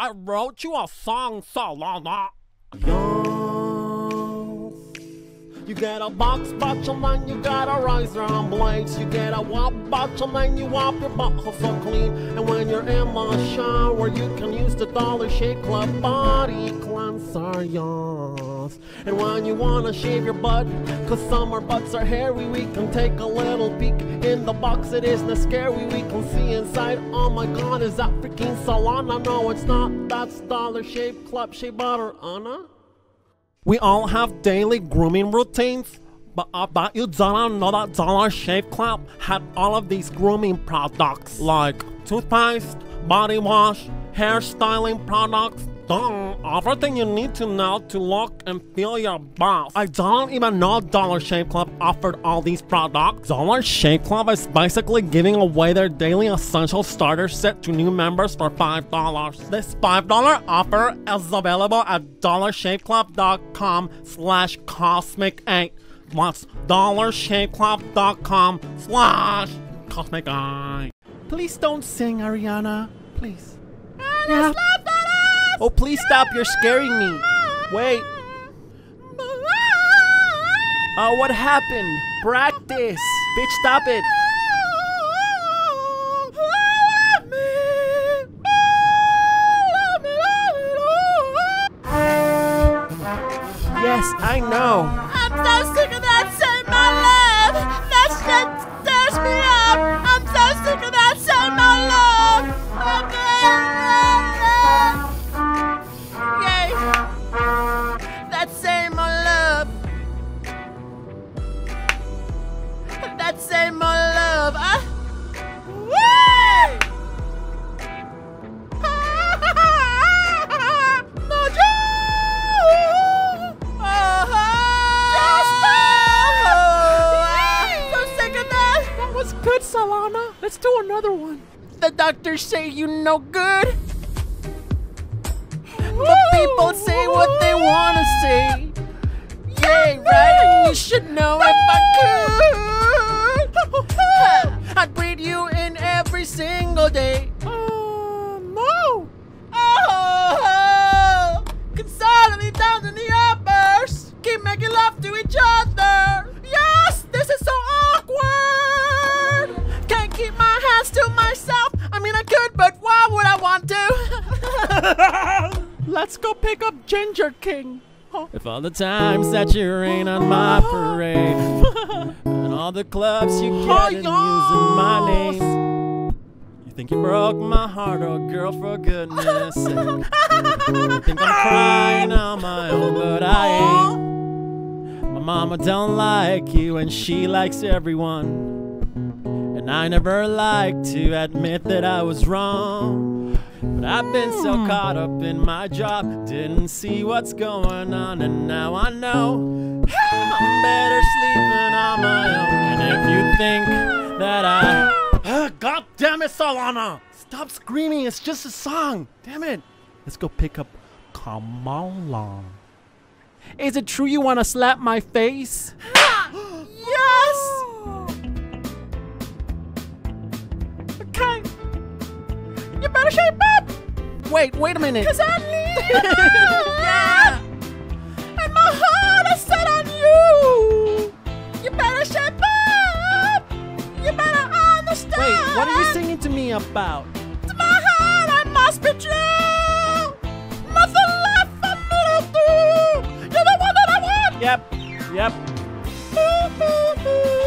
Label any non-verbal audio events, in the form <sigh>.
I wrote you a song, so Solana. Ah. You get a box bottom and you got a riser on blades. You get a wop bottom and you wop your butthole so clean. And when you're in the shower, you can use the Dollar Shave Club body cleanser, yes. And when you wanna shave your butt, cause our butts are hairy, we can take a little peek in the box. It isn't scary, we can see inside. Oh my god, is that freaking Solana? No, it's not. That's Dollar Shave Club Shea Butter, Anna. We all have daily grooming routines, but I bet you don't know that Dollar Shave Club had all of these grooming products like toothpaste, body wash, hairstyling products, duh, everything you need to know to look and feel your best. I don't even know Dollar Shave Club offered all these products. Dollar Shave Club is basically giving away their daily essential starter set to new members for $5. This $5 offer is available at dollarshaveclub.com slash kosmic8. That's dollarshaveclub.com slash kosmic8. Please don't sing, Ariana. Please. Yeah. Oh, please stop. You're scaring me. Wait. Oh, what happened? Practice. Bitch, stop it. Yes, I know. I'm so Solana. Let's do another one. The doctors say you no good. <gasps> But people say what they wanna say. Yay, right? You should know if I could. I'd breathe you in every single day. Uh, no. Oh, consolidate in the uppers. Keep making love Let's go pick up Ginger King. Oh. If all the times that you rain on my parade and all the clubs you get in using my name. You think you broke my heart, oh girl, for goodness <laughs> sake. You think I'm crying on my own, but I ain't. My mama don't like you and she likes everyone. And I never like to admit that I was wrong. But I've been so caught up in my job, didn't see what's going on, and now I know I'm better sleeping on my own. And if you think that I <gasps> Ah, God damn it, Solana! Stop screaming, it's just a song. Damn it. Let's go pick up Camila. Is it true you want to slap my face? <gasps> yes. <gasps> Wait, wait a minute. Cause I need you <laughs> yeah. And my heart is set on you. You better shape up. You better understand. Wait, what are you singing to me about? To my heart, I must be true. Nothing left for me to do. You're the one that I want. Yep, yep. Ooh, ooh, ooh.